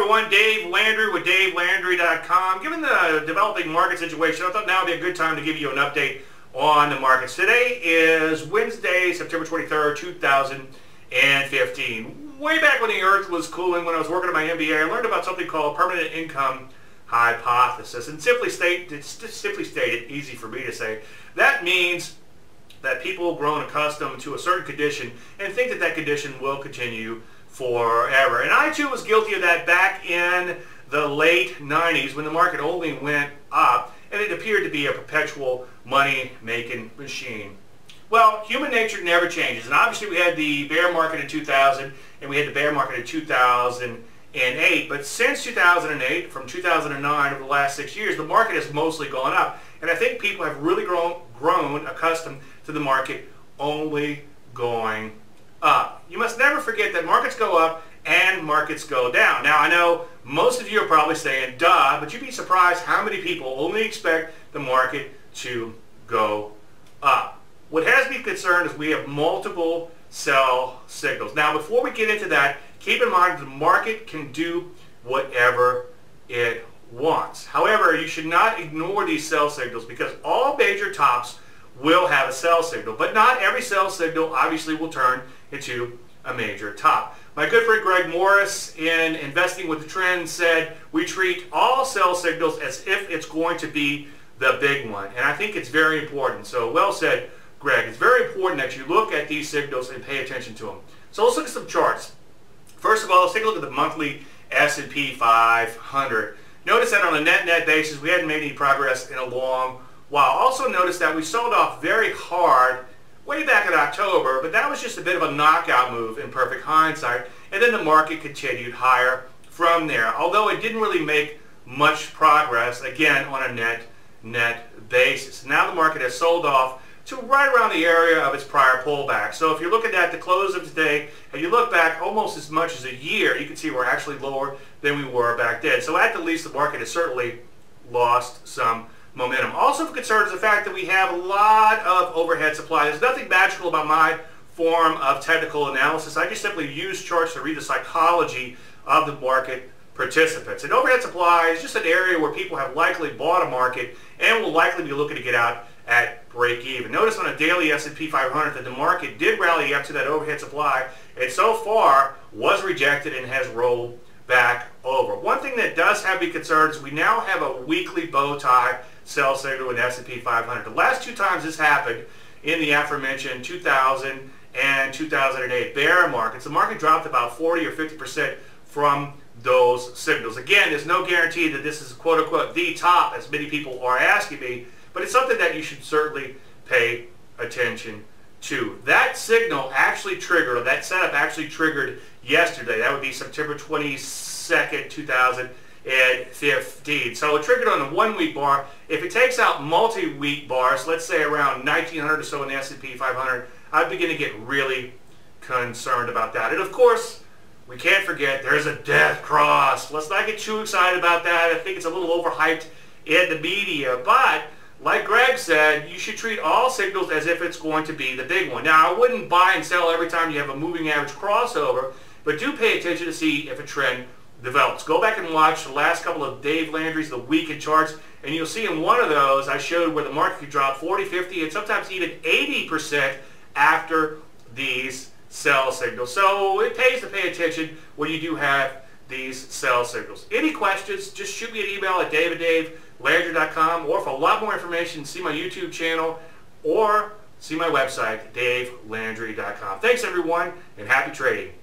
everyone. Dave Landry with DaveLandry.com. Given the developing market situation, I thought now would be a good time to give you an update on the markets. Today is Wednesday, September 23rd, 2015. Way back when the earth was cooling, when I was working at my MBA, I learned about something called permanent income hypothesis. And simply state, simply stated, easy for me to say, that means that people grown accustomed to a certain condition and think that that condition will continue forever. And I too was guilty of that back in the late 90s when the market only went up and it appeared to be a perpetual money-making machine. Well, human nature never changes. And obviously we had the bear market in 2000 and we had the bear market in 2008. But since 2008, from 2009 over the last six years, the market has mostly gone up. And I think people have really grown, grown accustomed to the market only going never forget that markets go up and markets go down. Now, I know most of you are probably saying, duh, but you'd be surprised how many people only expect the market to go up. What has me concerned is we have multiple sell signals. Now, before we get into that, keep in mind the market can do whatever it wants. However, you should not ignore these sell signals because all major tops will have a sell signal, but not every sell signal obviously will turn into a major top. My good friend Greg Morris in Investing with the Trend said, we treat all sell signals as if it's going to be the big one. And I think it's very important. So well said, Greg. It's very important that you look at these signals and pay attention to them. So let's look at some charts. First of all, let's take a look at the monthly S&P 500. Notice that on a net-net basis, we hadn't made any progress in a long while. Also notice that we sold off very hard way back in October, but that was just a bit of a knockout move in perfect hindsight. And then the market continued higher from there, although it didn't really make much progress, again, on a net net basis. Now the market has sold off to right around the area of its prior pullback. So if you're looking at the close of today and you look back almost as much as a year, you can see we're actually lower than we were back then. So at the least, the market has certainly lost some momentum. Also of concern is the fact that we have a lot of overhead supply. There's nothing magical about my form of technical analysis. I just simply use charts to read the psychology of the market participants. And overhead supply is just an area where people have likely bought a market and will likely be looking to get out at break even. Notice on a daily S&P 500 that the market did rally up to that overhead supply and so far was rejected and has rolled back over. One thing that does have me concerned is we now have a weekly bow tie sell signal in S&P 500. The last two times this happened in the aforementioned 2000 and 2008 bear markets, the market dropped about 40 or 50 percent from those signals. Again, there's no guarantee that this is quote unquote the top as many people are asking me, but it's something that you should certainly pay attention to. That signal actually triggered, or that setup actually triggered yesterday. That would be September 22nd, 2000 and 15. So it triggered on a one-week bar. If it takes out multi-week bars, let's say around 1900 or so in the S&P 500, I'd begin to get really concerned about that. And of course, we can't forget there's a death cross. Let's not get too excited about that. I think it's a little overhyped in the media. But like Greg said, you should treat all signals as if it's going to be the big one. Now, I wouldn't buy and sell every time you have a moving average crossover, but do pay attention to see if a trend develops. Go back and watch the last couple of Dave Landry's, the weekend charts, and you'll see in one of those I showed where the market could drop 40, 50, and sometimes even 80% after these sell signals. So it pays to pay attention when you do have these sell signals. Any questions, just shoot me an email at dave@davelandry.com or for a lot more information, see my YouTube channel or see my website, davelandry.com. Thanks everyone and happy trading.